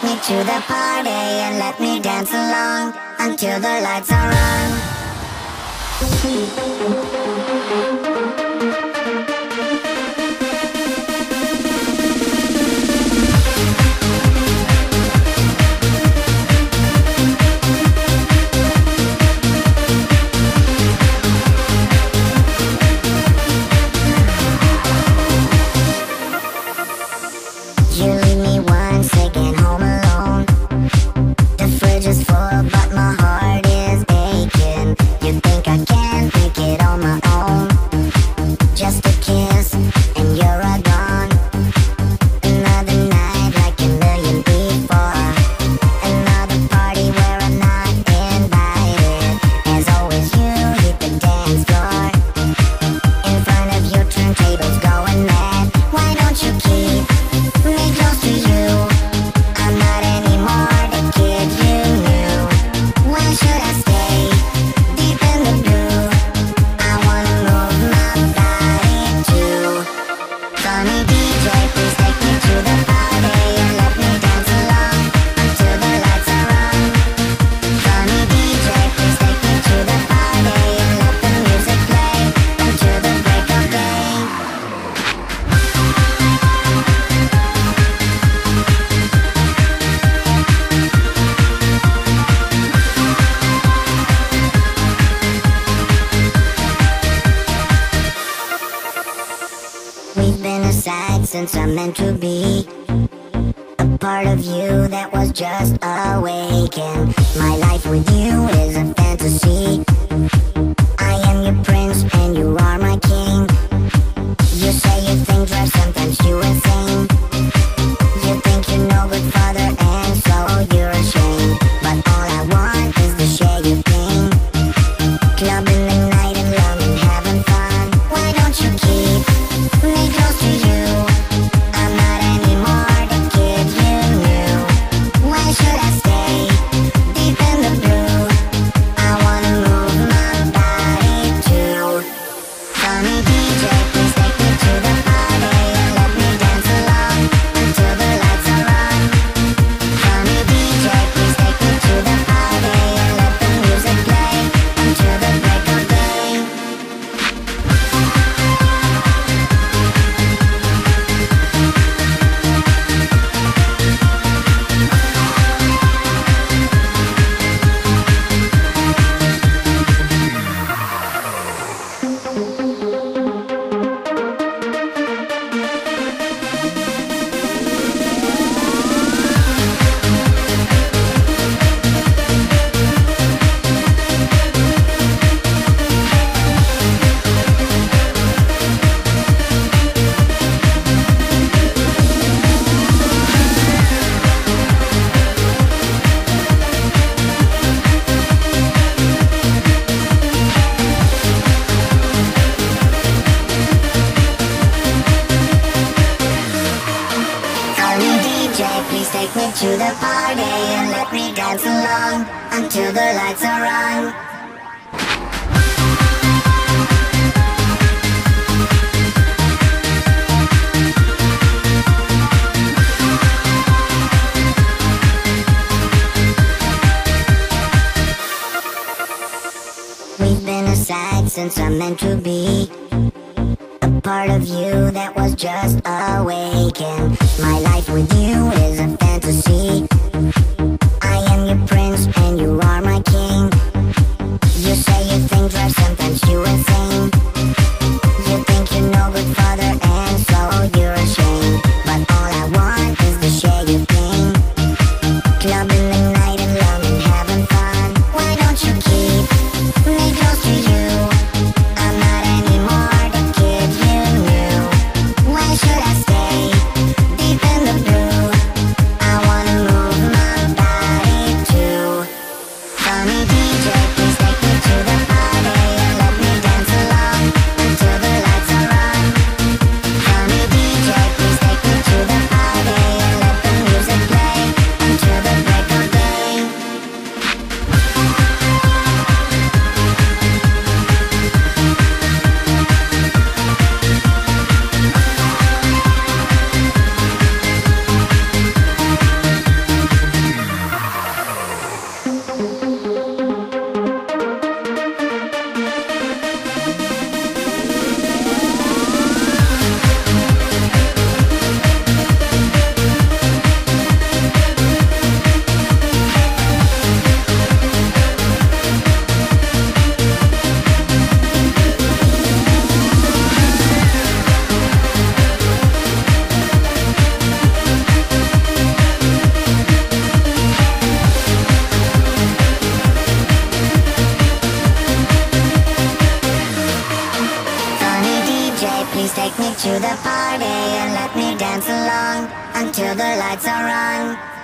Take me to the party and let me dance along Until the lights are on. high. aside since I'm meant to be. A part of you that was just awakened. My life with you is a fantasy. me to the party and let me dance along until the lights are on. We've been aside since I'm meant to be A part of you that was just awakened My life with you is a fantasy. Please take me to the party and let me dance along until the lights are on.